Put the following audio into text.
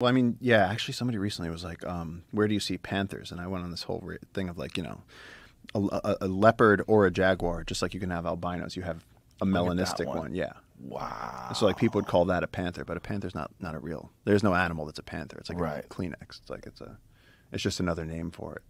Well, I mean, yeah, actually, somebody recently was like, um, "Where do you see panthers?" And I went on this whole thing of like, you know, a, a, leopard or a jaguar, just like you can have albinos, you have a melanistic one. one. Yeah. Wow. So like people would call that a panther, but a panther's not not a real. There's no animal that's a panther. It's like Right. a Kleenex. It's like it's a, it's just another name for it.